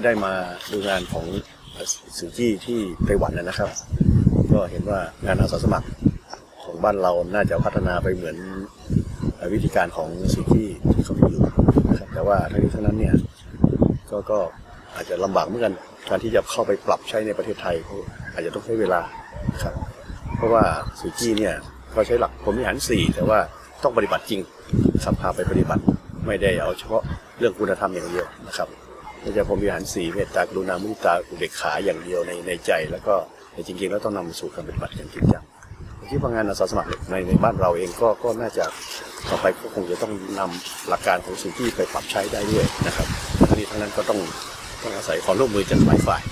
ที่ได้มาดูงานของสื่อที่ที่ไต้หวันนะครับ ก็เห็นว่างานอาสาสมัครของบ้านเราน่าจะพัฒนาไปเหมือนวิธีการของสื่อที่ที่เขามีอยู่นะครับแต่ว่าทั้งนี้ทั้งนั้นเนี่ยก็ก็อาจจะลำบากเหมือนกันการที่จะเข้าไปปรับใช้ในประเทศไทยก็อาจจะต้องใช้เวลาครับ เพราะว่าสื่อที่เนี่ยเขาใช้หลักผมวิหารสี่แต่ว่าต้องปฏิบัติจริงครับพาไปปฏิบัติไม่ได้เอาเฉพาะเรื่องคุณธรรมอย่างเดียวนะครับ ไม่ใช่ผมวิหารสี่เมตตากรุณามุทิตาอุเบกขาอย่างเดียวในในใจ แล้วก็ในจริงๆแล้วต้องนำมาสู่การปฏิบัติอย่างจริงจังที่พงานอาสาสมัครในในบ้านเราเองก็ก็น่าจะต่อไปก็คงจะต้องนำหลักการของสิ่งที่ไปปรับใช้ได้ด้วยนะครับทั้งนี้ทั้งนั้นก็ต้องต้องอาศัยความร่วมมือจากหลายฝ่าย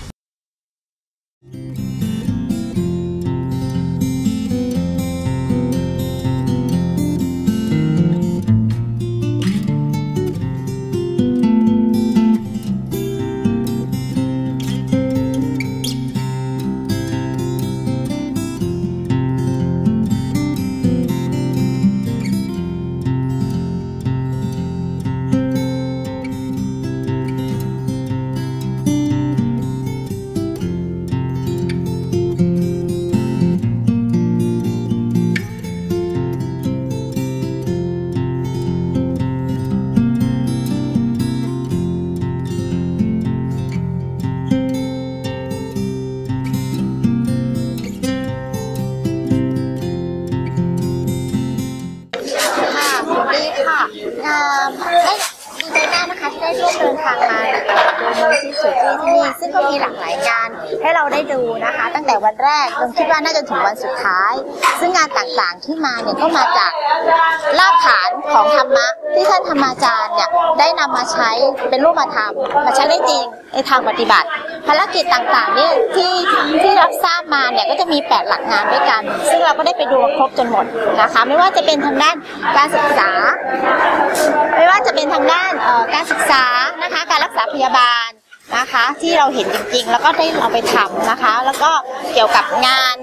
ดูนะคะ ตั้งแต่วันแรกจนคิดว่าน่าจะถึงวันสุดท้าย ซึ่งงานต่างๆที่มาเนี่ยก็มาจากรากฐานของธรรมะที่ท่านธรรมาจารย์เนี่ยได้นำมาใช้เป็นรูปธรรมมาใช้ได้จริงในทางปฏิบัติ ภารกิจต่างๆเนี่ยที่ที่รับทราบมาเนี่ยก็จะมี 8 หลักงานด้วยกัน ซึ่งเราก็ได้ไปดูครบจนหมดนะคะไม่ว่าจะเป็นทางด้านการศึกษา ไม่ว่าจะเป็นทางด้านการศึกษานะคะการรักษาพยาบาล นะคะ ที่เราเห็นจริงๆ แล้วก็ได้เอาไปทำนะคะ แล้วก็เกี่ยวกับงาน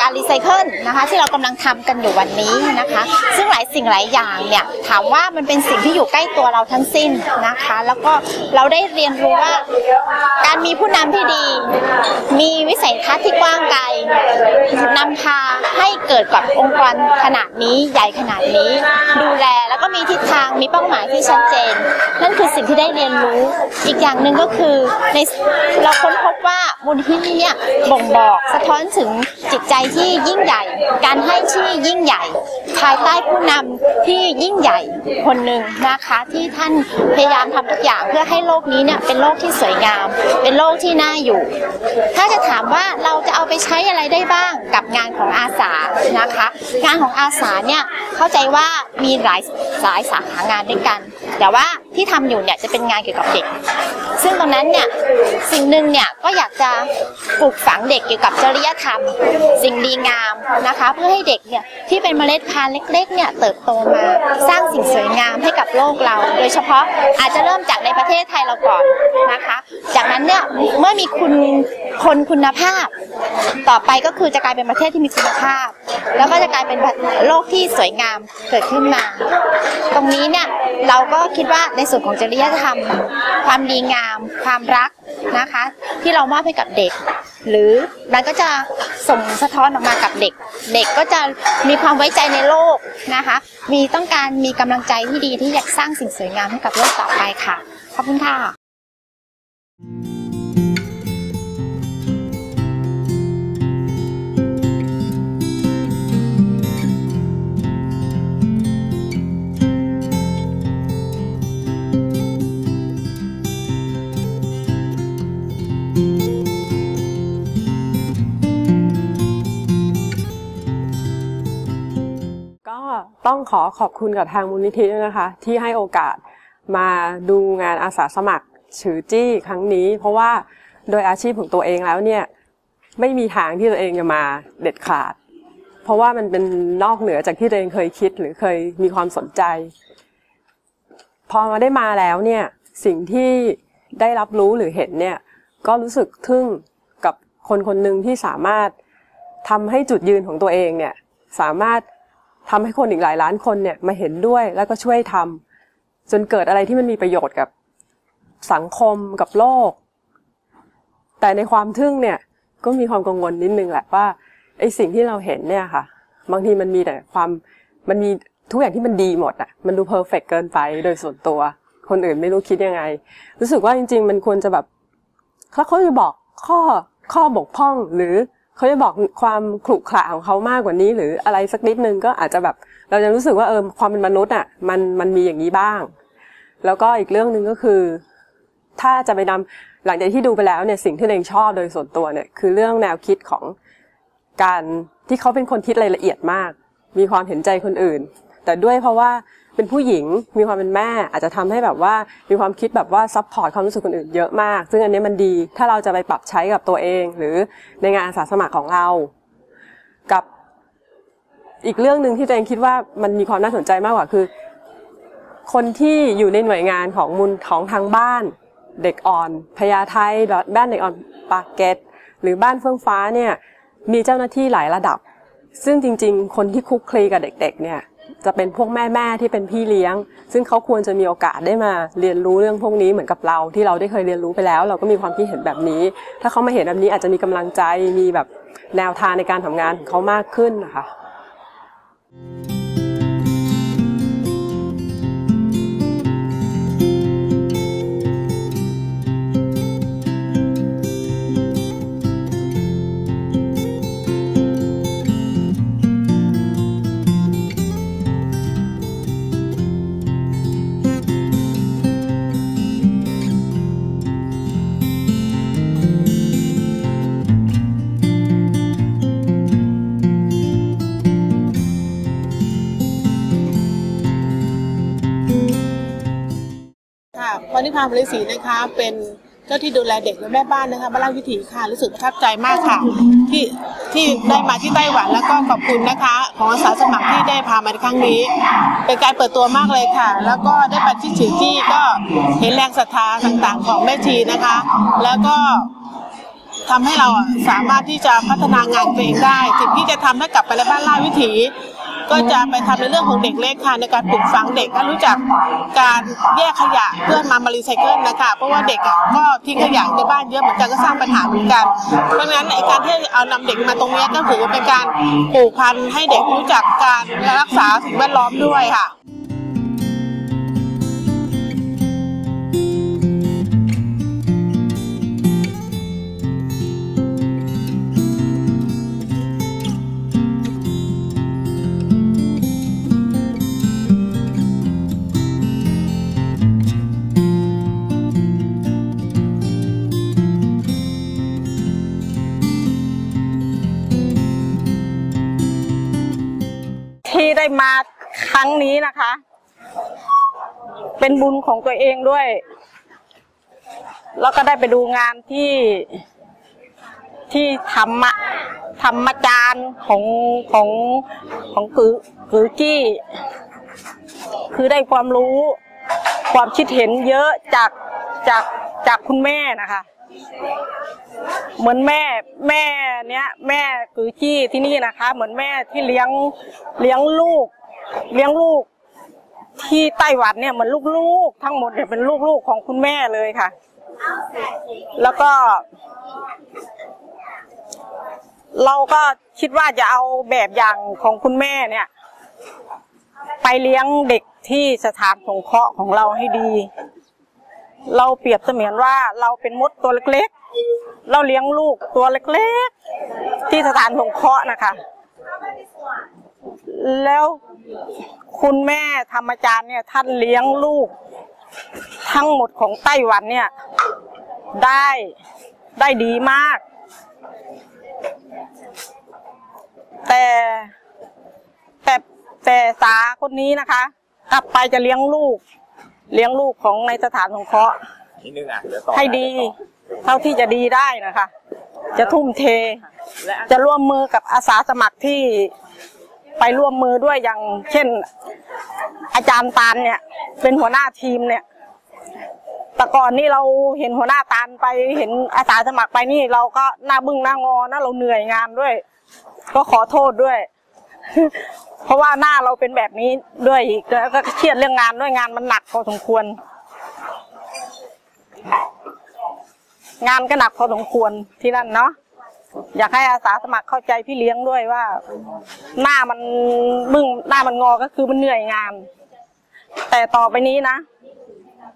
การรีไซเคิลนะคะ ที่เรากำลังทำกันอยู่วันนี้นะคะ ซึ่งหลายสิ่งหลายอย่างเนี่ยถามว่ามันเป็นสิ่งที่อยู่ใกล้ตัวเราทั้งสิ้นนะคะ แล้วก็เราได้เรียนรู้ว่าการมีผู้นำที่ดี มีวิสัยทัศน์ที่กว้างไกลนำพาให้เกิดกับองค์กรขนาดนี้ใหญ่ขนาดนี้ ดูแลแล้วก็มีทิศทางมีเป้าหมายที่ชัดเจน นั่นคือสิ่งที่ได้เรียนรู้อีกอย่างหนึ่งก็คือในเราค้นพบว่ามูลที่นี่เนี่ยบ่งบอกสะท้อนถึงจิตใจที่ยิ่งใหญ่ การให้ที่ยิ่งใหญ่ ภายใต้ผู้นำที่ยิ่งใหญ่คนหนึ่งนะคะที่ท่านพยายามทำทุกอย่างเพื่อให้โลกนี้เนี่ยเป็นโลกที่สวยงาม เป็นโลกที่น่าอยู่ ถ้าจะถามว่าเราจะเอาไปใช้อะไรได้บ้างกับงานของอาสานะคะ งานของอาสาเนี่ยเข้าใจว่ามีหลายสายสาขางานด้วยกัน แต่ว่าที่ทำอยู่เนี่ยจะเป็นงานเกี่ยวกับเด็ก ซึ่งตรงนั้นเนี่ยสิ่งหนึ่งเนี่ยก็อยากจะปลูกฝังเด็กเกี่ยวกับจริยธรรม สิ่งดีงามนะคะ เพื่อให้เด็กเนี่ยที่เป็นเมล็ดพันธุ์เล็กๆเนี่ยเติบโตมาสร้างสิ่งสวยงามให้กับโลกเรา โดยเฉพาะอาจจะเริ่มจากในประเทศไทยเราก่อนนะคะ จากนั้นเนี่ยเมื่อมีคุณคนคุณภาพ ต่อไปก็คือจะกลายเป็นประเทศที่มีคุณภาพ แล้วก็จะกลายเป็นโลกที่สวยงามเกิดขึ้นมา ตรงนี้เนี่ย เราก็คิดว่าในส่วนของจริยธรรม ความดีงาม ความรักนะคะ ที่เรามอบให้กับเด็ก หรือมันก็จะส่งสะท้อนออกมากับเด็ก เด็กก็จะมีความไว้ใจในโลกนะคะ มีต้องการมีกำลังใจที่ดีที่อยากสร้างสิ่งสวยงามให้กับโลกต่อไปค่ะขอบคุณค่ะ ต้องขอขอบคุณกับทางมูลนิธิด้วยนะคะ ที่ให้โอกาสมาดูงานอาสาสมัครฉือจี้ครั้งนี้ เพราะว่าโดยอาชีพของตัวเองแล้วเนี่ยไม่มีทางที่ตัวเองจะมาเด็ดขาด เพราะว่ามันเป็นนอกเหนือจากที่ตัวเองเคยคิดหรือเคยมีความสนใจ พอมาได้มาแล้วเนี่ยสิ่งที่ได้รับรู้หรือเห็นเนี่ยก็รู้สึกทึ่งกับคนคนหนึ่งที่สามารถทำให้จุดยืนของตัวเองเนี่ยสามารถ ทำให้คนอีกหลายล้านคนเนี่ยมาเห็นด้วยแล้วก็ช่วยทำจนเกิดอะไรที่มันมีประโยชน์กับสังคมกับโลก แต่ในความทึ่งเนี่ยก็มีความกังวลนิดนึงแหละว่าไอ้สิ่งที่เราเห็นเนี่ยค่ะ บางทีมันมีแต่ความมันมีทุกอย่างที่มันดีหมดอะมันดูเพอร์เฟกเกินไปโดยส่วนตัว คนอื่นไม่รู้คิดยังไง รู้สึกว่าจริง ๆ มันควรจะแบบเขาเขาจะบอกข้อข้อบกพร่องหรือ เขาจะบอกความขรุขระของเขามากกว่านี้ หรืออะไรสักนิดนึงก็อาจจะแบบ เราจะรู้สึกว่าเออความเป็นมนุษย์อะมันมันมีอย่างนี้บ้าง แล้วก็อีกเรื่องหนึ่งก็คือ ถ้าจะไปนำหลังจากที่ดูไปแล้วเนี่ยสิ่งที่เองชอบโดยส่วนตัวเนี่ยคือเรื่องแนวคิดของการที่เขาเป็นคนคิดรายละเอียดมาก มีความเห็นใจคนอื่น แต่ด้วยเพราะว่า เป็นผู้หญิงมีความเป็นแม่ อาจจะทำให้แบบว่ามีความคิดแบบว่า support ความรู้สึกคนอื่นเยอะมาก ซึ่งอันนี้มันดีถ้าเราจะไปปรับใช้กับตัวเอง หรือในงานอาสาสมัครของเรา กับอีกเรื่องหนึ่งที่ตัวเองคิดว่ามันมีความน่าสนใจมากกว่าคือ คนที่อยู่ในหน่วยงานของมูลของทางบ้าน เด็กอ่อนพญาไทบ้านเด็กอ่อนปากเกร็ดหรือบ้านเฟื่องฟ้าเนี่ยมีเจ้าหน้าที่หลายระดับ ซึ่งจริง ๆ คนที่คลุกคลีกับเด็ก ๆ เนี่ย จะเป็นพวกแม่ๆที่เป็นพี่เลี้ยง ซึ่งเขาควรจะมีโอกาสได้มาเรียนรู้เรื่องพวกนี้เหมือนกับเราที่เราได้เคยเรียนรู้ไปแล้ว เราก็มีความคิดเห็นแบบนี้ ถ้าเขามาเห็นแบบนี้อาจจะมีกำลังใจมีแบบแนวทางในการทำงานของเขามากขึ้นนะคะ พาบริศรีนะคะ เป็นเจ้าที่ดูแลเด็กและแม่บ้านนะคะบ้านราชวิถีค่ะ รู้สึกประทับใจมากค่ะ ที่ที่ได้มาที่ไต้หวันแล้วก็ขอบคุณนะคะ ของอาสาสมัครที่ได้พามาในครั้งนี้ เป็นการเปิดตัวมากเลยค่ะ แล้วก็ได้ไปที่ฉิวจี้ก็เห็นแรงศรัทธาต่างๆ ของแม่ชีนะคะ แล้วก็ทำให้เราสามารถที่จะพัฒนางานตัวเองได้สิ่งที่จะทำให้กลับไปในบ้านล่าวิถี ก็จะไปทำในเรื่องของเด็กเล็กค่ะในการปลูกฝังเด็กให้รู้จักการแยกขยะเพื่อมามารีไซเคิลนะคะเพราะว่าเด็กอะก็ทิ้งขยะในบ้านเยอะเหมือนกันก็สร้างปัญหาเหมือนกัน เพราะฉะนั้นในการที่เอานำเด็กมาตรงนี้ก็ถือว่าเป็นการปลูกพันธุ์ให้เด็กรู้จักการรักษาสิ่งแวดล้อมด้วยค่ะ นะคะ เป็นบุญของตัวเองด้วย แล้วก็ได้ไปดูงานที่ที่ธรรมะธรรมจารย์ของของของกือกือกี้ คือได้ความรู้ความคิดเห็นเยอะจากจากจากคุณแม่นะคะ เหมือนแม่แม่เนี้ยแม่กือจี้ที่นี่นะคะ เหมือนแม่ที่เลี้ยงเลี้ยงลูก เลี้ยงลูก ที่ไต้หวันเนี่ยมือนลูกๆ ทั้งหมดเนี่ยเป็นลูกๆของคุณแม่เลยค่ะ แล้วก็ เราก็คิดว่าจะเอาแบบอย่างของคุณแม่เนี่ย ไปเลี้ยงเด็กที่สถานสงเคราะห์ของเราให้ดี เราเปรียบเสมือนว่าเราเป็นมดตัวเล็กๆ เราเลี้ยงลูกตัวเล็กๆ ที่สถานสงเคราะห์นะคะ แล้ว คุณแม่ธรรมจารย์เนี่ยท่านเลี้ยงลูก ทั้งหมดของไต้หวันเนี่ย ได้ได้ดีมาก แต่แต่แต่สาคนนี้นะคะ กลับไปจะเลี้ยงลูก เลี้ยงลูกของในสถานสงเคราะห์นิดนึงอะเดี๋ยวต่อให้ดี เท่าที่จะดีได้นะคะ จะทุ่มเท จะร่วมมือกับอาสาสมัครที่ ไปร่วมมือด้วยอย่างเช่น อาจารย์ตาลเนี่ย เป็นหัวหน้าทีมเนี่ยแต่ก่อนนี่เราเห็นหัวหน้าตาลไปเห็นอาสาสมัครไปนี่เราก็หน้าบึ้งหน้างอนะเราเหนื่อยงานด้วย ก็ขอโทษด้วย เพราะว่าหน้าเราเป็นแบบนี้ด้วยแล้วก็เครียดเรื่องงานด้วยงานมันหนักพอสมควร งานก็หนักพอสมควรที่นั่นเนาะ อยากให้อาสาสมัครเข้าใจพี่เลี้ยงด้วยว่า หน้ามันบึ้งหน้ามันงอก็คือมันเหนื่อยงาน แต่ต่อไปนี้นะ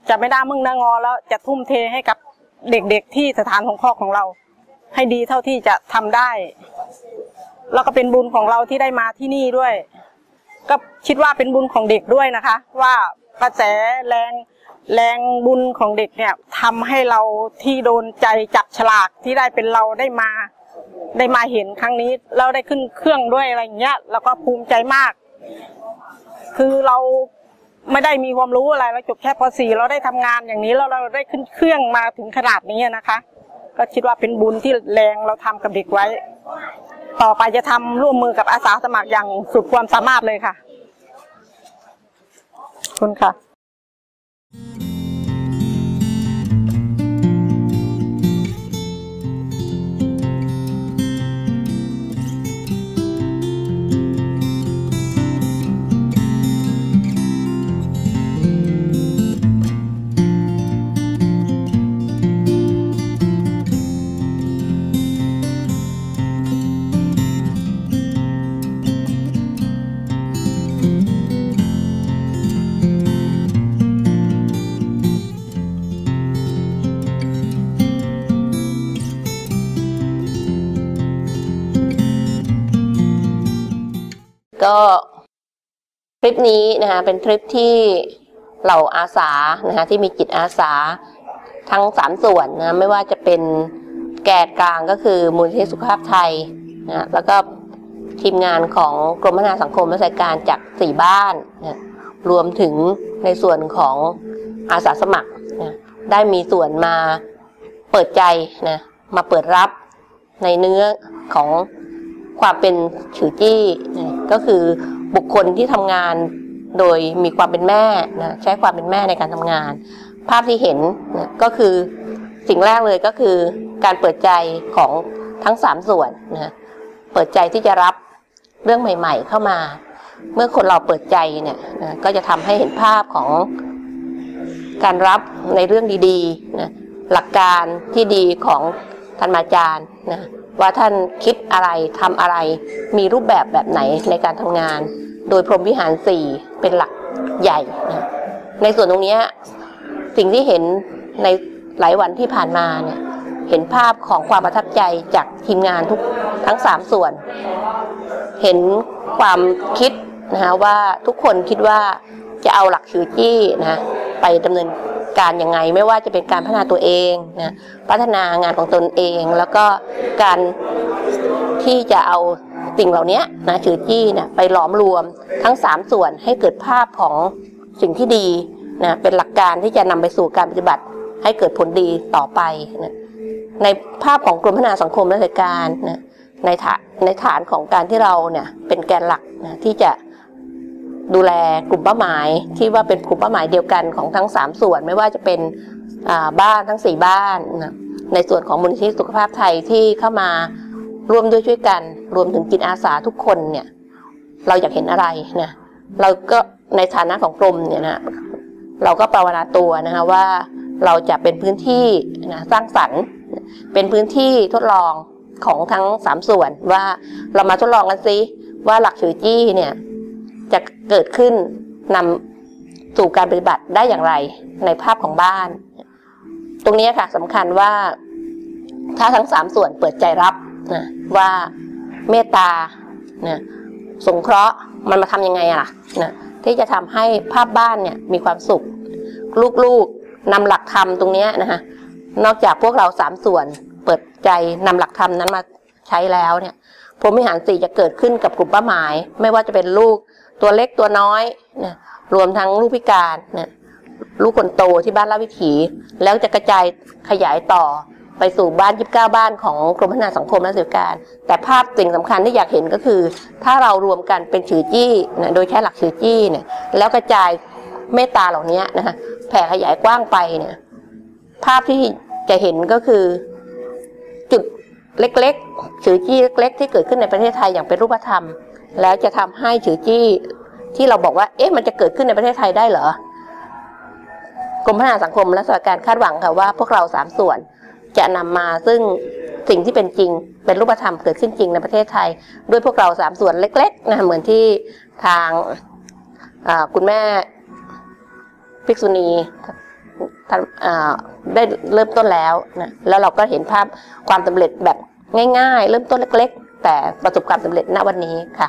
จะไม่ได้มึงหน้างอแล้วจะทุ่มเทให้กับเด็กๆที่สถานสงเคราะห์ของเรา ให้ดีเท่าที่จะทำได้ แล้วก็เป็นบุญของเราที่ได้มาที่นี่ด้วย ก็คิดว่าเป็นบุญของเด็กด้วยนะคะ ว่ากระแสแรงแรงบุญของเด็กเนี่ยทำให้เราที่โดนใจจับฉลากที่ได้เป็นเราได้มา ได้มาเห็นครั้งนี้เราได้ขึ้นเครื่องด้วยอะไรอย่างเงี้ยเราก็ภูมิใจมาก คือเราไม่ได้มีความรู้อะไรเราจบแค่ป .4 เราได้ทำงานอย่างนี้แล้วเราได้ขึ้นเครื่องมาถึงขนาดนี้นะคะ ก็คิดว่าเป็นบุญที่แรงเราทำกับเด็กไว้ ต่อไปจะทำร่วมมือกับอาสาสมัครอย่างสุดความสามารถเลยค่ะคุณค่ะ ก็ทริปนี้นะคะเป็นทริปที่เหล่าอาสานะคะที่มีจิตอาสาทั้งสามส่วนนะไม่ว่าจะเป็นแกนกลางก็คือมูลนิธิสุขภาพไทยนะแล้วก็ทีมงานของกรมพัฒนาสังคมและสายการจากสี่บ้านนะรวมถึงในส่วนของอาสาสมัครนะได้มีส่วนมาเปิดใจนะมาเปิดรับในเนื้อของ ความเป็นฉือจี้ก็คือบุคคลที่ทำงานโดยมีความเป็นแม่นะใช้ความเป็นแม่ในการทำงาน ภาพที่เห็นนะก็คือสิ่งแรกเลยก็คือการเปิดใจของทั้งสามส่วนนะเปิดใจที่จะรับเรื่องใหม่ ๆ เข้ามา เมื่อคนเราเปิดใจเนี่ยนะก็จะทำให้เห็นภาพของการรับในเรื่องดีๆนะหลักการที่ดีของท่านมาจารย์นะ ว่าท่านคิดอะไรทำอะไร มีรูปแบบแบบไหนในการทำงาน โดยพรหมวิหารสี่เป็นหลักใหญ่นะในส่วนตรงนี้สิ่งที่เห็นในหลายวันที่ผ่านมาเนี่ยเห็นภาพของความประทับใจจากทีมงานทุกทั้งสามส่วน เห็นความคิดนะคะว่าทุกคนคิดว่าจะเอาหลักชือจี้นะไปดำเนิน การยังไง ไม่ว่าจะเป็นการพัฒนาตัวเองนะพัฒนางานของตนเอง แล้วก็การที่จะเอาสิ่งเหล่านี้นะชือจี้เนี่ยไปหลอมรวมทั้งสามส่วนให้เกิดภาพของสิ่งที่ดีนะเป็นหลักการที่จะนำไปสู่การปฏิบัติให้เกิดผลดีต่อไปนะในภาพของกรมพัฒนาสังคมและราชการนะในฐานในฐานของการที่เราเนี่ยเป็นแกนหลักนะที่จะ ดูแลกลุ่มเป้าหมายที่ว่าเป็นกลุ่มเป้าหมายเดียวกันของทั้ง 3 ส่วนไม่ว่าจะเป็นบ้านทั้ง 4 บ้านนะในส่วนของมูลนิธิสุขภาพไทยที่เข้ามาร่วมด้วยช่วยกัน รวมถึงจิตอาสาทุกคนเนี่ย เราอยากเห็นอะไรนะเราก็ในฐานะของกรมเนี่ยนะเราก็ภาวนาตัวนะคะว่าเราจะเป็นพื้นที่นะสร้างสรรค์ เป็นพื้นที่ทดลองของทั้งสามส่วนว่าเรามาทดลองกันซิว่าหลักฉือจี้เนี่ย จะเกิดขึ้นนำสู่การปฏิบัติได้อย่างไรในภาพของบ้าน ตรงนี้ค่ะสำคัญว่าถ้าทั้งสามส่วนเปิดใจรับนะว่าเมตตานะสงเคราะห์มันมาทำยังไงอะล่ะนะที่จะทำให้ภาพบ้านเนี่ยมีความสุข ลูกๆนำหลักธรรมตรงนี้นะคะนอกจากพวกเราสามส่วนเปิดใจนำหลักธรรมนั้นมาใช้แล้วเนี่ยพรหมวิหารสี่จะเกิดขึ้นกับกลุ่มเป้าหมาย ไม่ว่าจะเป็นลูก ตัวเล็กตัวน้อยนะรวมทั้งลูกพิการนะลูกคนโตที่บ้านลาวิถี แล้วจะกระจายขยายต่อไปสู่บ้าน 29 บ้านของกรมพัฒนาสังคมและสื่อการ แต่ภาพสิ่งสำคัญที่อยากเห็นก็คือ ถ้าเรารวมกันเป็นฉือจี้นะโดยใช้หลักฉือจี้เนี่ยแล้วกระจายเมตตาเหล่านี้นะคะแผ่ขยายกว้างไปเนี่ย ภาพที่จะเห็นก็คือ จุดเล็กๆฉือจี้เล็ก ๆ ที่เกิดขึ้นในประเทศไทยอย่างเป็นรูปธรรม แล้วจะทำให้ฉือจี้ที่เราบอกว่า เอ๊ะมันจะเกิดขึ้นในประเทศไทยได้เหรอกรมพัฒนาสังคมและสวัสดิการคาดหวังค่ะว่าพวกเราสามส่วนจะนำมาซึ่งสิ่งที่เป็นจริง เป็นรูปธรรมเกิดขึ้นจริงในประเทศไทย ด้วยพวกเราสามส่วนเล็กๆนะเหมือนที่ทางคุณแม่ภิกษุณีท่านได้เริ่มต้นแล้วนะแล้วเราก็เห็นภาพความสำเร็จแบบง่าย ๆ เริ่มต้นเล็ก ๆ แต่ประสบความสำเร็จณวันนี้ค่ะ